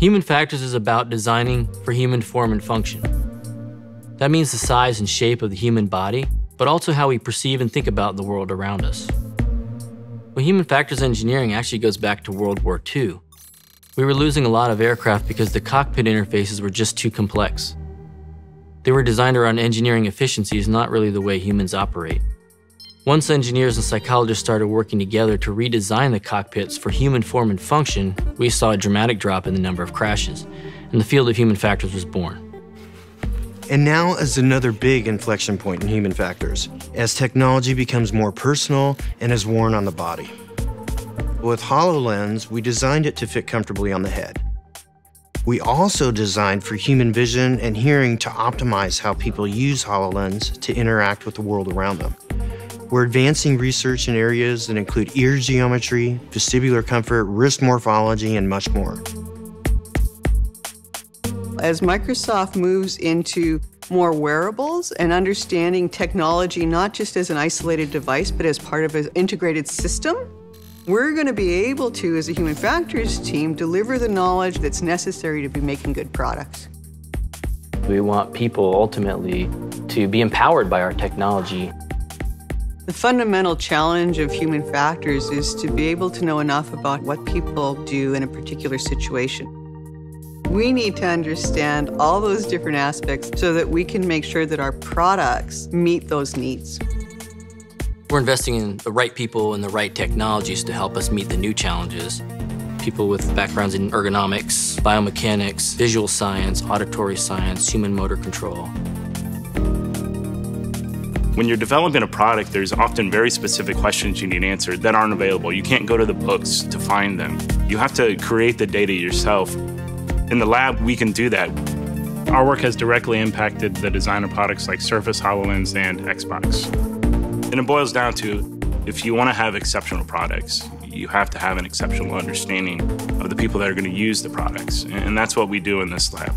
Human Factors is about designing for human form and function. That means the size and shape of the human body, but also how we perceive and think about the world around us. Well, human factors engineering actually goes back to World War II. We were losing a lot of aircraft because the cockpit interfaces were just too complex. They were designed around engineering efficiencies, not really the way humans operate. Once engineers and psychologists started working together to redesign the cockpits for human form and function, we saw a dramatic drop in the number of crashes, and the field of human factors was born. And now is another big inflection point in human factors, as technology becomes more personal and is worn on the body. With HoloLens, we designed it to fit comfortably on the head. We also designed for human vision and hearing to optimize how people use HoloLens to interact with the world around them. We're advancing research in areas that include ear geometry, vestibular comfort, wrist morphology, and much more. As Microsoft moves into more wearables and understanding technology not just as an isolated device, but as part of an integrated system, we're going to be able to, as a human factors team, deliver the knowledge that's necessary to be making good products. We want people ultimately to be empowered by our technology. The fundamental challenge of human factors is to be able to know enough about what people do in a particular situation. We need to understand all those different aspects so that we can make sure that our products meet those needs. We're investing in the right people and the right technologies to help us meet the new challenges. People with backgrounds in ergonomics, biomechanics, visual science, auditory science, human motor control. When you're developing a product, there's often very specific questions you need answered that aren't available. You can't go to the books to find them. You have to create the data yourself. In the lab, we can do that. Our work has directly impacted the design of products like Surface, HoloLens, and Xbox. And it boils down to if you want to have exceptional products, you have to have an exceptional understanding of the people that are going to use the products. And that's what we do in this lab.